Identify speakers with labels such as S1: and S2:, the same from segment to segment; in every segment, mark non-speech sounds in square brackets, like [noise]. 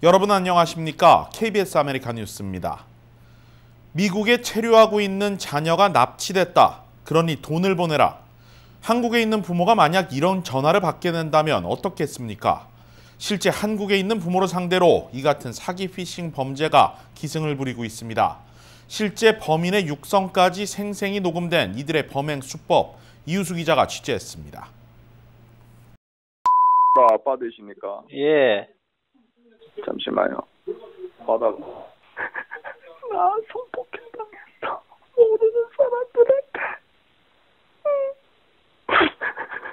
S1: 여러분 안녕하십니까? KBS 아메리카 뉴스입니다. 미국에 체류하고 있는 자녀가 납치됐다. 그러니 돈을 보내라. 한국에 있는 부모가 만약 이런 전화를 받게 된다면 어떻겠습니까? 실제 한국에 있는 부모를 상대로 이 같은 사기 피싱 범죄가 기승을 부리고 있습니다. 실제 범인의 육성까지 생생히 녹음된 이들의 범행 수법 이우수 기자가 취재했습니다.
S2: 아빠 되십니까?
S3: 예.
S2: 잠시만요. 받아. [laughs] 나 성폭행 당했어. 모르는 사람들한테.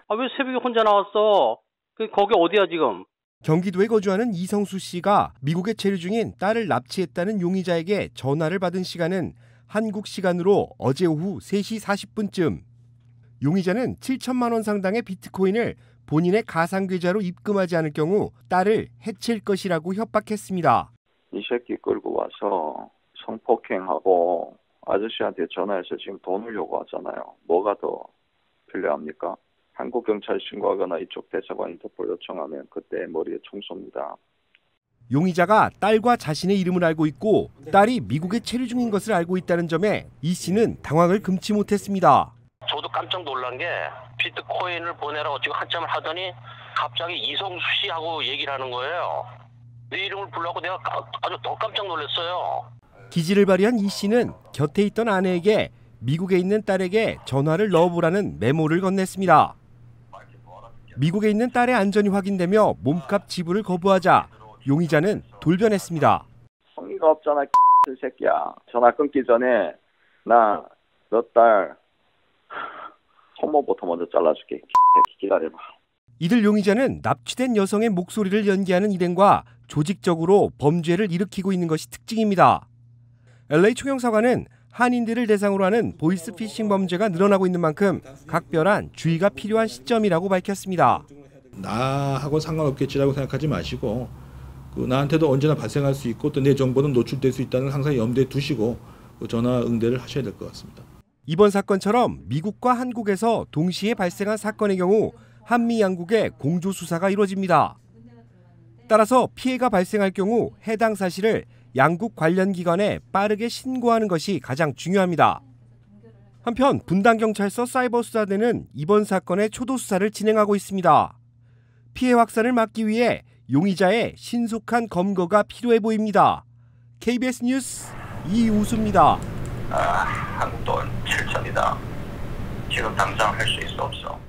S3: 아, 왜 새벽에 혼자 나왔어? 그, 거기 어디야, 지금?
S4: 경기도에 거주하는 이성수 씨가 미국에 체류 중인 딸을 납치했다는 용의자에게 전화를 받은 시간은 한국 시간으로 어제 오후 3시 40분쯤. 용의자는 7천만 원 상당의 비트코인을 본인의 가상 계좌로 입금하지 않을 경우 딸을 해칠 것이라고 협박했습니다.
S2: 이 새끼 끌고 와서 성폭행하고 아저씨한테 전화해서 지금 돈을 요구하잖아요. 뭐가 더 필요합니까? 한국 경찰 신고하거나 이쪽 대사관 인터폴 요청하면 그때 머리에 총 쏩니다.
S4: 용의자가 딸과 자신의 이름을 알고 있고 딸이 미국에 체류 중인 것을 알고 있다는 점에 이 씨는 당황을 금치 못했습니다.
S3: 저도 깜짝 놀란 게 비트코인을 보내라고 지금 한참을 하더니 갑자기 이성수 씨하고 얘기를 하는 거예요. 내 이름을 불러고 내가 까- 아주 더 깜짝 놀랐어요.
S4: 기지를 발휘한 이 씨는 곁에 있던 아내에게 미국에 있는 딸에게 전화를 넣어보라는 메모를 건넸습니다. 미국에 있는 딸의 안전이 확인되며 몸값 지불을 거부하자 용의자는 돌변했습니다.
S2: 성의가 없잖아, 이 새끼야. 전화 끊기 전에 나 너 딸 손목부터 먼저 잘라줄게. 새끼 기다려봐.
S4: 이들 용의자는 납치된 여성의 목소리를 연기하는 일행과 조직적으로 범죄를 일으키고 있는 것이 특징입니다. LA 총영사관은 한인들을 대상으로 하는 보이스피싱 범죄가 늘어나고 있는 만큼 각별한 주의가 필요한 시점이라고 밝혔습니다.
S5: 나하고 상관없겠지라고 생각하지 마시고 그 나한테도 언제나 발생할 수 있고 또 내 정보는 노출될 수 있다는 항상 염두에 두시고 그 전화 응대를 하셔야 될 것 같습니다.
S4: 이번 사건처럼 미국과 한국에서 동시에 발생한 사건의 경우 한미 양국의 공조 수사가 이루어집니다. 따라서 피해가 발생할 경우 해당 사실을 양국 관련 기관에 빠르게 신고하는 것이 가장 중요합니다. 한편 분당경찰서 사이버수사대는 이번 사건의 초도 수사를 진행하고 있습니다. 피해 확산을 막기 위해 용의자의 신속한 검거가 필요해 보입니다. KBS 뉴스 이우수입니다.
S6: 아, 한국 돈 7천이다. 지금 당장 할 수 있어 없어?